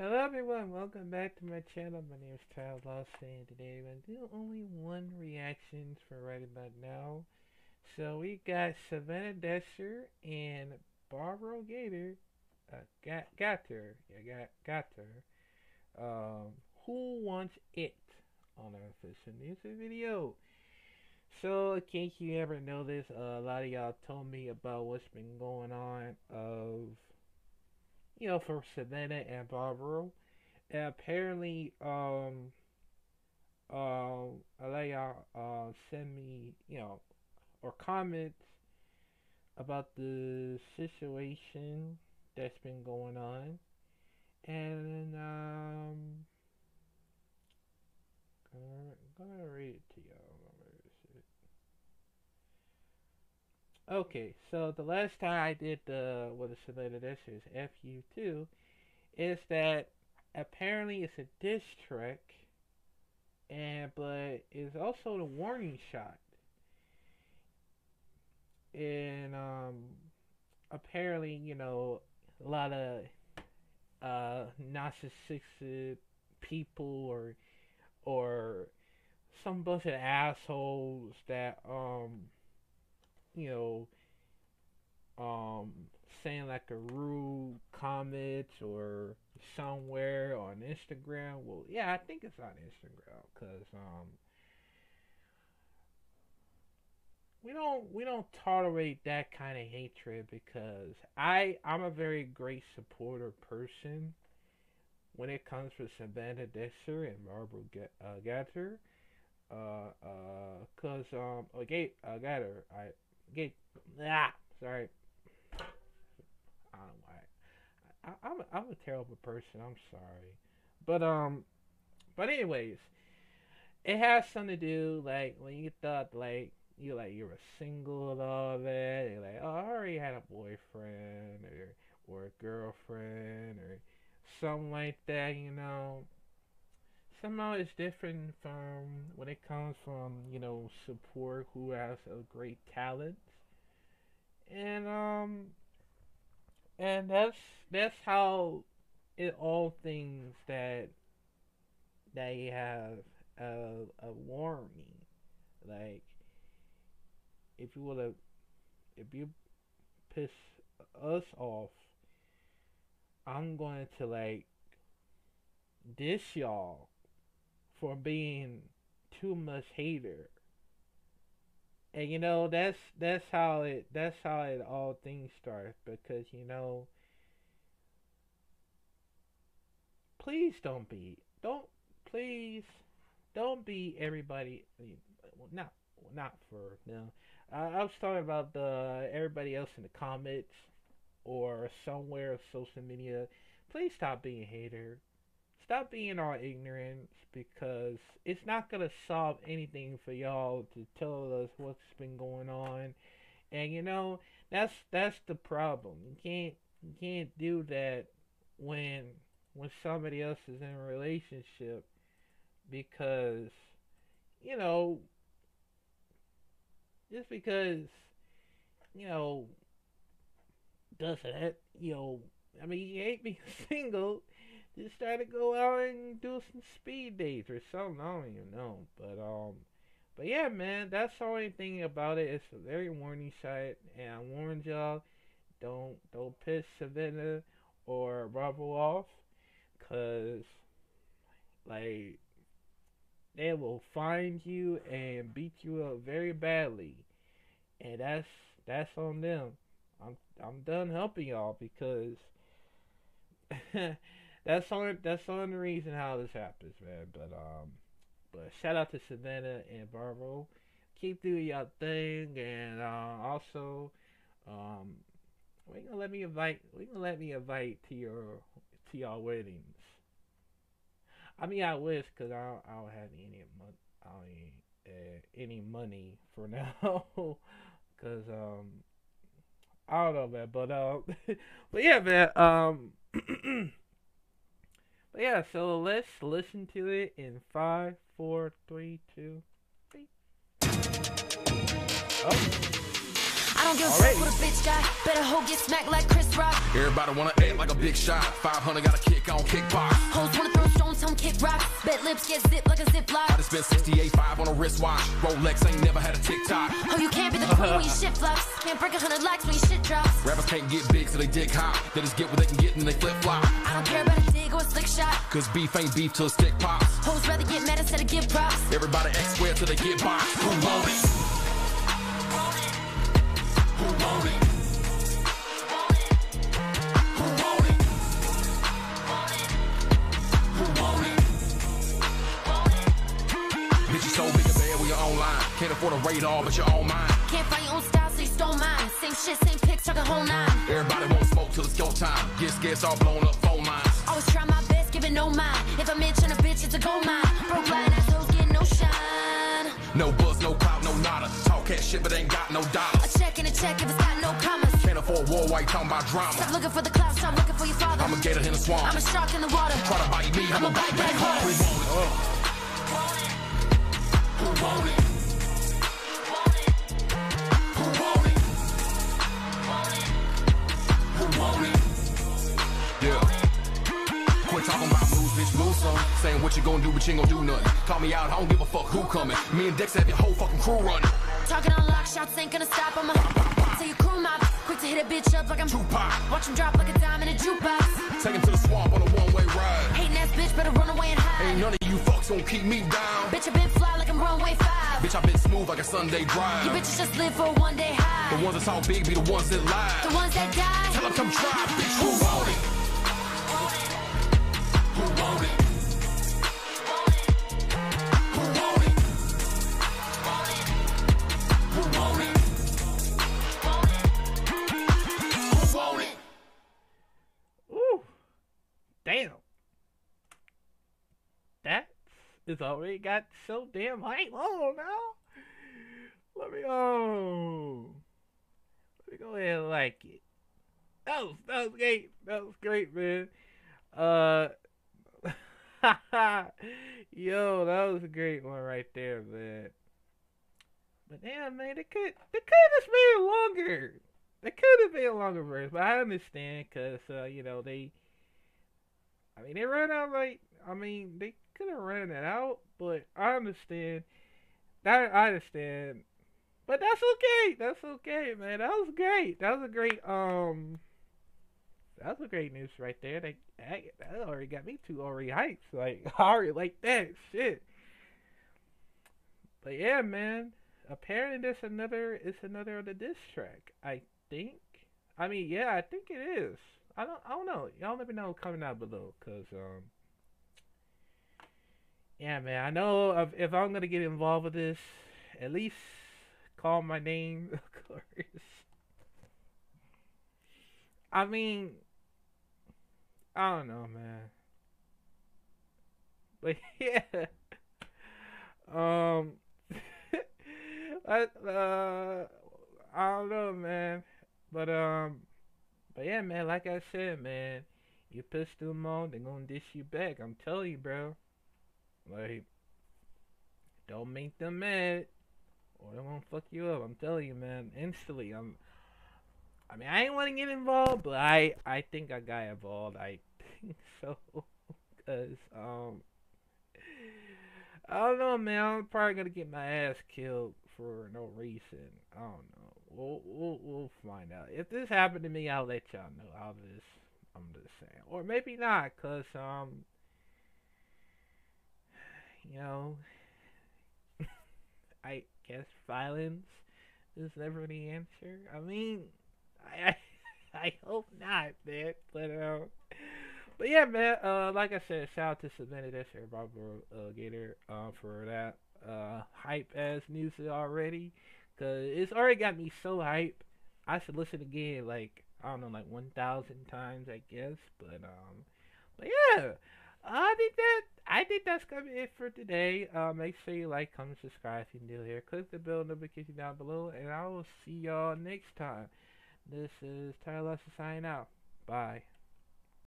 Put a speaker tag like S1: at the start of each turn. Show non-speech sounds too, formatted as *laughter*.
S1: Hello everyone, welcome back to my channel. My name is Tyler Loston and today I'm going to do only one reaction for right about now. So we got Savannah Dexter and Brabo Gator, uh, got, Gator, yeah, got, Gator, um, who wants it on our official music video. So, in case you ever know this, uh, a lot of y'all told me about what's been going on of you know, for Savannah and Brabo. And apparently, um, um, uh, uh, send me, you know, or comments about the situation that's been going on. And, um, I'm gonna read it to y'all. Okay, so the last time I did the what is related this is FU2 is that apparently it's a diss track and but it's also the warning shot. And um apparently, you know, a lot of uh narcissistic people or or some bunch of assholes that um you know, um, saying like a rude comment or somewhere on Instagram. Well, yeah, I think it's on Instagram because um, we don't we don't tolerate that kind of hatred because I I'm a very great supporter person when it comes to Savannah Dexter and Brabo uh, Gator. Uh, uh, cause um, okay, I got her. I get ah sorry. I don't know why. I, I'm a, I'm a terrible person. I'm sorry, but um, but anyways, it has something to do like when you thought like you like you were single and all that. You're like, oh, I already had a boyfriend or or a girlfriend or something like that. You know, somehow it's different from when it comes from you know support who has a great talent. And um and that's that's how it all things that they have a, a warning like if you would have if you piss us off i'm going to like dish y'all for being too much hater. And you know that's that's how it that's how it all things start because you know please don't be don't please don't be everybody well, not not for no I, I was talking about the everybody else in the comments or somewhere of social media. Please stop being a hater stop being all ignorant because it's not gonna solve anything for y'all to tell us what's been going on. And you know, that's that's the problem. You can't you can't do that when when somebody else is in a relationship because you know just because you know doesn't you know I mean you ain't being *laughs* single just try to go out and do some speed dates or something. I don't even know. But um but yeah man, that's the only thing about it. It's a very warning site, and I warned y'all don't don't piss Savannah or Brabo off cause like they will find you and beat you up very badly. And that's that's on them. I'm I'm done helping y'all because *laughs* that's only that's the only reason how this happens, man. But um, but shout out to Savannah and Brabo. Keep doing your thing, and uh, also, um, we gonna let me invite. We gonna let me invite to your to your weddings. I mean, I wish, cause I don't, I don't have any money. I don't uh, any money for *laughs* now, cause um, I don't know, man. But um, *laughs* but yeah, man. Um. *clears throat* But yeah, so let's listen to it in five, four, three, two, three. Oh.
S2: I don't give a fuck what a bitch got. Better hoe get smacked like Chris Rock.
S3: Everybody wanna act like a big shot. 500 got a kick on kickbox.
S2: Hoes wanna tell 'em kick rocks. Bet lips get zipped like a ziplock.
S3: I just spent 68.5 on a wristwatch. Rolex ain't never had a TikTok.
S2: Oh, you can't be the queen when you shit flops. Can't break a hundred likes when your shit drops.
S3: Rappers can't get big so they dick hop. They just get what they can get and they flip flop.
S2: I don't care about a dig or a slick shot.
S3: Cause beef ain't beef till a stick pops.
S2: Hoes rather get mad instead of give props.
S3: Everybody X square till they get boxed. Who it? Can't afford a radar, but your own mind.
S2: Can't find your own style, so you stole mine. Same shit, same pics, talking whole nine.
S3: Everybody won't smoke till it's go time. Get scared, start blowing up phone lines.
S2: Always try my best, giving no mind. If I mention a bitch, it's a gold mine. Broke line assholes get no shine.
S3: No buzz, no clout, no nada. Talk cash shit, but ain't got no dollars.
S2: A check and a check if it's got no commas.
S3: Can't afford war while you talking about drama.
S2: Stop looking for the clout, stop looking for your father.
S3: I'm a gator in the swamp.
S2: I'm a shark in the water.
S3: Try to bite me, I'm a bite back hard. Who want it? Who want it? You gonna do, but you ain't gonna do nothing. Call me out, I don't give a fuck who coming. Me and Dex have your whole fucking crew running.
S2: Talking on lock shots ain't gonna stop. I'm a so you crew mob. Quick to hit a bitch up like I'm
S3: Tupac.
S2: Watch him drop like a dime in a jukebox.
S3: Take him to the swamp on a one-way ride.
S2: Hating ass bitch better run away and hide.
S3: Ain't none of you fucks gonna keep me down.
S2: Bitch, I been fly like I'm runway five.
S3: Bitch, I been smooth like a Sunday drive.
S2: You bitches just live for a one day high.
S3: The ones that talk big be the ones that lie.
S2: The ones that die.
S3: Tell them come try, bitch. Who want it? Who
S1: damn. That is already got so damn hype. Oh now, let me oh, let me go ahead and like it. That was that was great. That was great, man. Uh, *laughs* yo, that was a great one right there, man. But damn, man, they could they could have it longer. They could have a longer verse, but I understand because uh, you know they. I mean, they ran out like I mean they could have ran it out, but I understand. That I understand, but that's okay. That's okay, man. That was great. That was a great um. That was a great news right there. That, that already got me two already hyped. Like *laughs* I already like that shit. But yeah, man. Apparently, there's another. It's another of the diss track. I think. I mean, yeah, I think it is. I don't. I don't know. Y'all let me know coming out below, cause um. Yeah, man. I know if, if I'm gonna get involved with this, at least call my name, *laughs* of course. I mean, I don't know, man. *laughs* But yeah, um, *laughs* I uh, I don't know, man. But um, but yeah, man. Like I said, man, you piss them on, they're gonna dish you back. I'm telling you, bro. Like, don't make them mad, or they're gonna fuck you up. I'm telling you, man. Instantly, I'm. I mean, I ain't want to get involved, but I I think I got involved. I think *laughs* so, cause um. I don't know, man. I'm probably gonna get my ass killed for no reason. I don't know. We'll we'll we'll find out. If this happened to me, I'll let y'all know. I'll just I'm just saying, or maybe not, cause um, you know, *laughs* I guess violence is never the answer. I mean, I I, *laughs* I hope not, man. But um. But yeah, man. Uh, like I said, shout out to Savannah Dexter, Brabo uh, Gator, uh, for that uh hype ass music already. Cause it's already got me so hype. I should listen again, like I don't know, like one thousand times, I guess. But um, but yeah, I think that I think that's gonna be it for today. Uh, make sure you like, comment, subscribe if you're new here. Click the bell notification down below, and I will see y'all next time. This is Tyler Loston signing out. Bye.